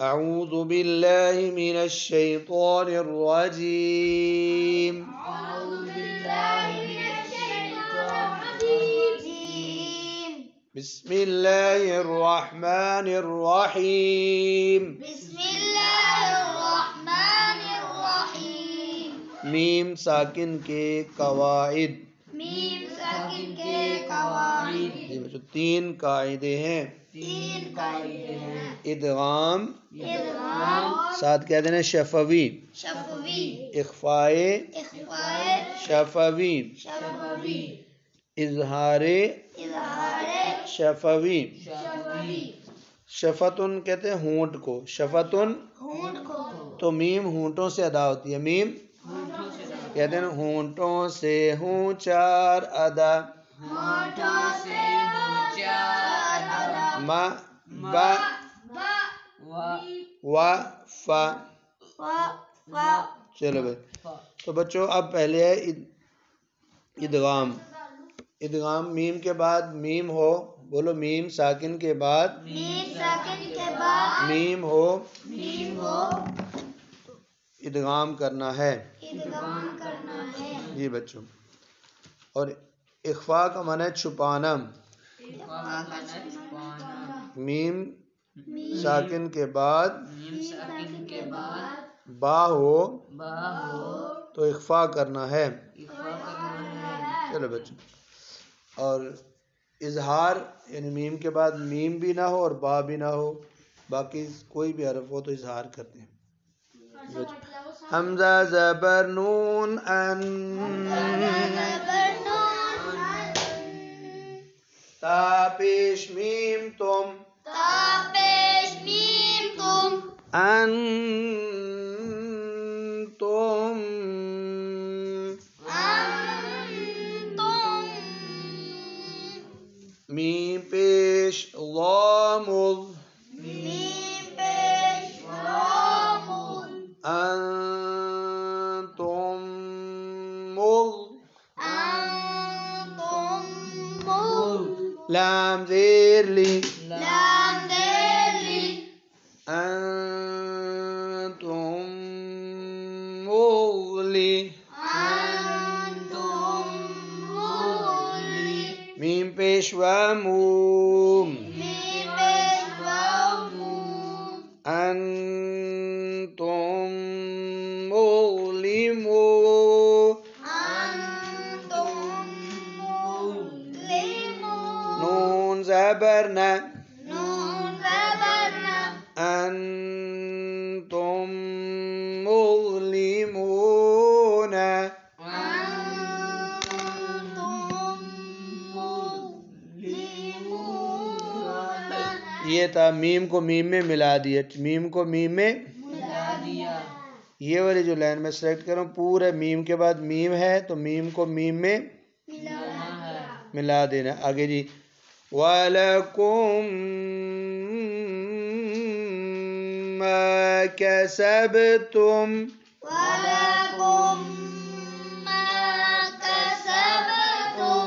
أعوذ بالله من الشيطان الرجيم. بسم الله الرحمن الرحيم. بسم الله الرحمن الرحیم میم ساکن کے قواعد. میم تین قاعدے ہیں۔ تین قاعدے ہیں۔ ادغام ادغام ساتھ کہہ دینا شفوی۔ شفوی۔ اخفائے شفوی۔ شفوی۔ اظہار اظہار شفوی۔ شفوی۔ شفتن کہتے ہیں ہونٹ کو۔ شفتن ہونٹ کو۔ تو میم ہونٹوں سے ادا ہوتی ہے۔ میم کہتے ہیں ہونٹوں سے ہوں چار ادا۔ ما با وا فا چلو بھائی تو بچوں اب پہلے ہے اد- ادغام ادغام میم کے بعد میم ہو بولو میم ساکن کے بعد میم ساکن کے بعد میم ہو میم ہو ادغام کرنا ہے ادغام کرنا ہے جی بچوں اور اخفا کا معنی ہے چھپانا میم ساکن کے بعد با ہو تو اخفا کرنا ہے۔ چلو بچوں اور اظہار یعنی میم کے بعد میم بھی نہ ہو اور با بھی نہ ہو باقی کوئی بھی حرف ہو تو اظہار کرتے ہیں۔ حمزہ زبر نون ان۔ تابش ميم توم تابش توم أن لام ديرلي لام ديرلي أنتم مغلي أنتم مغلي ميم بيش ومو نون زبرنا نون زبرنا انتم مظلمون یہ تھا میم کو میم میں ملا دیا میم کو میم میں ملا دیا۔ یہ والی جو لائن میں سلیکٹ کروں پورے میم کے بعد میم ہے تو میم کو میم میں ملا دینا۔ آگے جی ولكم ما كسبتم ولكم ما كسبتم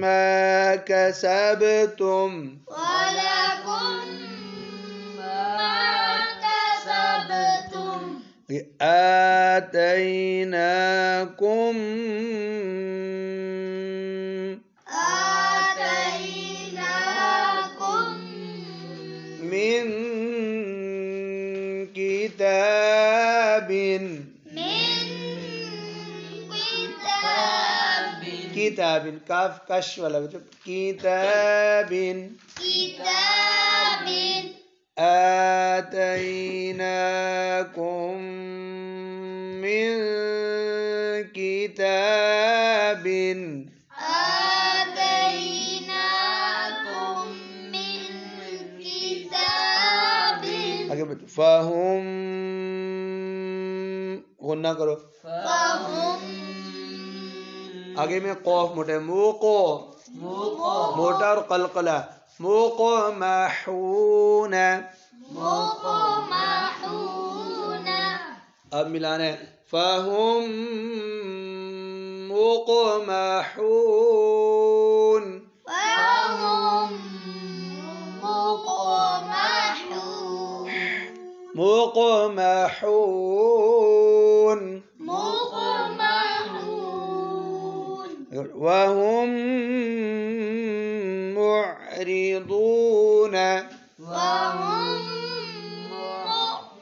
ما كسبتم ولكم آتَيْنَاكُمْ آتَيْنَاكُمْ من كتاب من كتاب كتاب كاف كش ولا كتاب. كتاب آتيناكم كتاب آتيناكم من كتاب آگے فهم غنہ کرو فهم آگے میں قوف موٹے موقو موٹا اور قلقلہ موقو محون مقمحون اب ملانا ہے فهم مقمحون وهم مقمحون. مقمحون. مقمحون. وهم معرضون. وهم معرضون.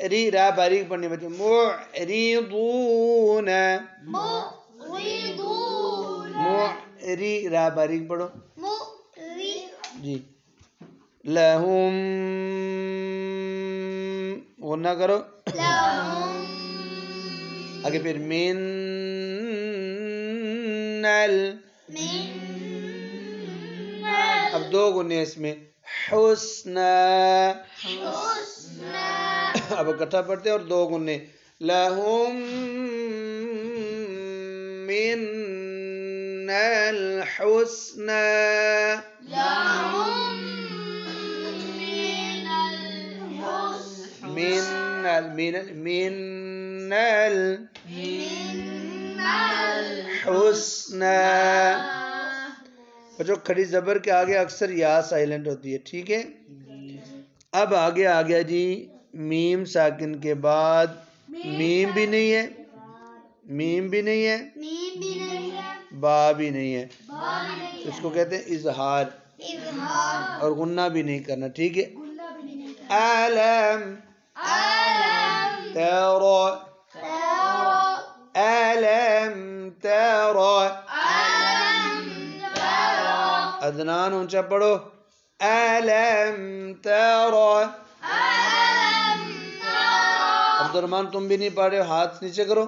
معری را باریک پڑھنی بچے معرضون. معرضون. معری را باریک پڑھو. معرض. جی. لہم غنہ کرو. لهم آگے پھر. من نل من اب دو گنے اس میں. حسنا حسنى اب اکٹھا پڑھتے ہیں اور دو گنے لہم من الحسنى۔ لهم من الحسن من ال من ال من ال من حسنى بچوں کھڑی زبر کے آگے اکثر یا سائلنٹ ہوتی ہے ٹھیک ہے؟ اب آگے آ گیا جی۔ میم ساکن کے بعد میم بھی نہیں ہے میم بھی نہیں ہے با بھی نہیں ہے۔ اس کو کہتے ہیں اظہار۔ اور غنہ بھی نہیں کرنا ٹھیک ہے؟ علم ترى علم ترى ادنان اونچا پڑھو۔ علم ترى عبد الرحمن تم بھی نہیں پڑھ رہے ہو ہاتھ نیچے کرو۔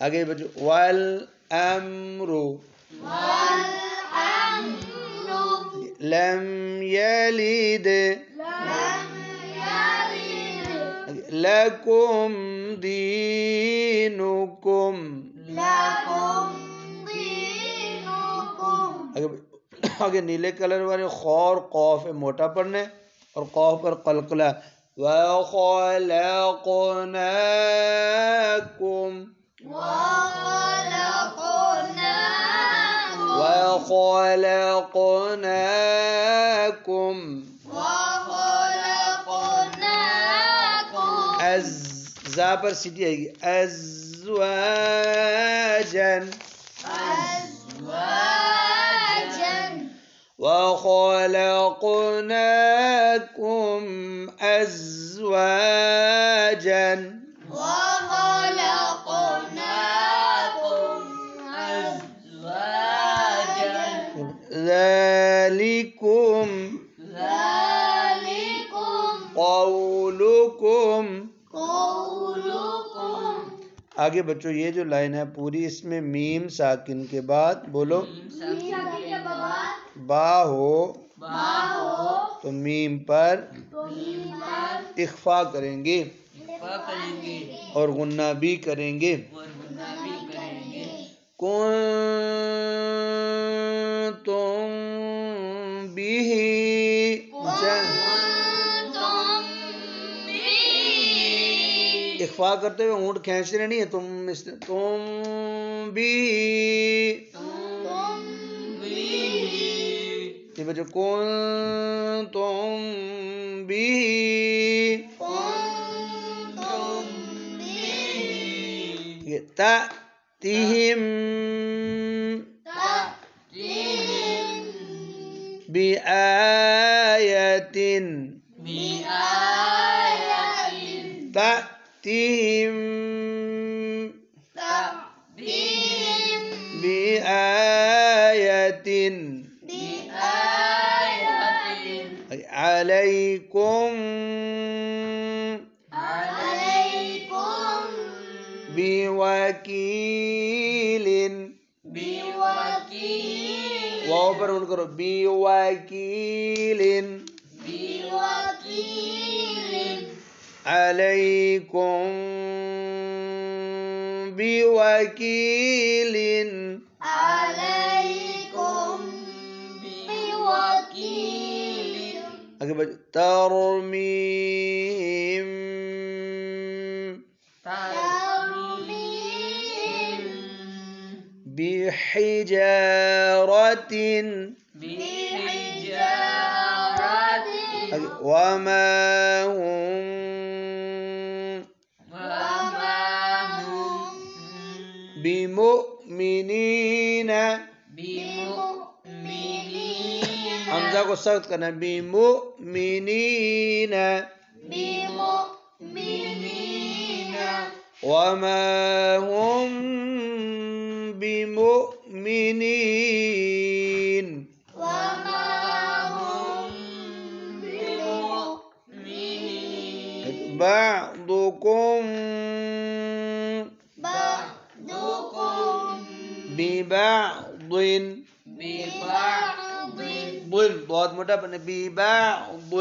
آگے بچو والامر والأمر۔ لم يلد۔ لكم دينكم۔ لكم دينكم۔ آگے نیلے کلر والے خور قوف موٹا پڑھنا ہے اور قوف پر قلقلہ۔ وخلقناكم. وخلقناكم. وخلقناكم. زابر سيدي أزواجا. أزواجا. وخلقناكم. أزواجا. وخلقناكم أزواجا. ذلكم ذلكم قولكم. قولكم. آگے بچوں یہ جو لائن ہے پوری اس میں میم ساکن کے بعد بولو۔ با ہو۔ تو میم پر اخفا کریں گے اور غنہ بھی کریں گے۔ كنتم به اخفا کرتے ہوئے اونٹ کھینچتے نہیں ہے۔ تم تم بھی كنتم به یہ بچوں کون تم بھی كنتم به یہ تا تہم تأتيهم بآية بآية تأتيهم biwakilin. Biwakilin. Wow per unul karo bi wakilin alaikum biwakilin. Alaikum bi wakilin agak baju tarmihim بحجارة. بحجارة. وما هم وما هم بمؤمنين. بمؤمنين کو سخت کرنا بمؤمنين. بمؤمنين. وما بعضكم بعضكم ببعض. ببعض. بہت موٹا بنے. ببعض.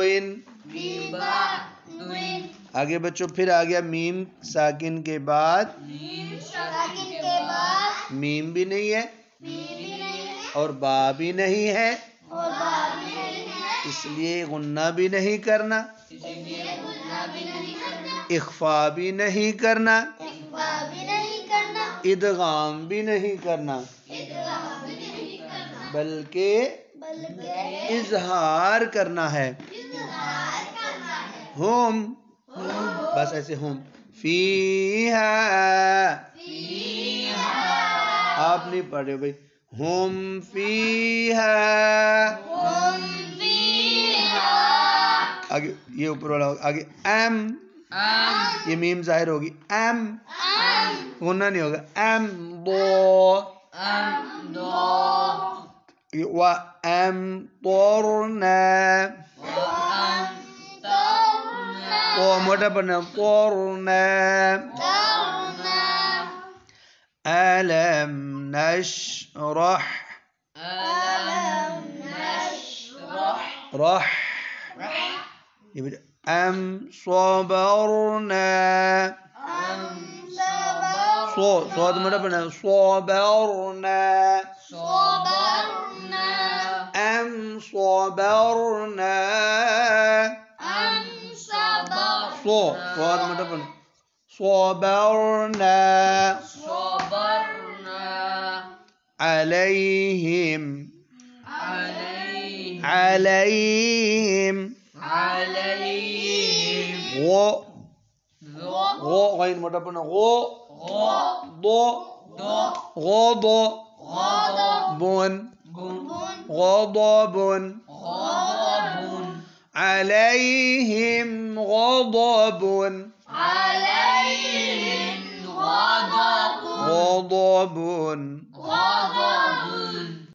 ببعض. آگے بچوں پھر آ گیا میم ساکن کے بعد. ساکن کے بعد. میم بھی نہیں ہے. اور با بھی نہیں ہے. اور با بھی نہیں ہے. اس لیے غنہ بھی نہیں کرنا. اخفا بھی نہیں کرنا، ادغام بھی نہیں کرنا، بلکہ اظہار کرنا ہے۔ ہوم بس ایسے ہوم فیہا فیہا آپ نہیں پڑھ رہے ہو بھائی۔ ہوم فیہا ہم فیہا۔ آگے یہ اوپر والا ہوگا آگے ایم۔ یہ میم ظاہر ہوگی۔ ایم۔ غنہ نہیں ہوگا۔ ایم۔ دو۔ ام دو۔ و ایم۔ ترنا تو موٹا پڑھنا۔ ترنا ألم نشرح۔ ألم نشرح۔ رح۔ أم صبرنا. أم صبر صو صوت مرة بنا صبرنا. صبرنا. أم صبرنا. أم صبر صو صوت مرة بنا صبرنا. صبرنا. عليهم. عليهم. عليهم. عليهم. غو. غين مرة بنا غو. غو. ضو غضب غضب بن. بن. غضب غضب عليهم غضب عليهم غضب غضب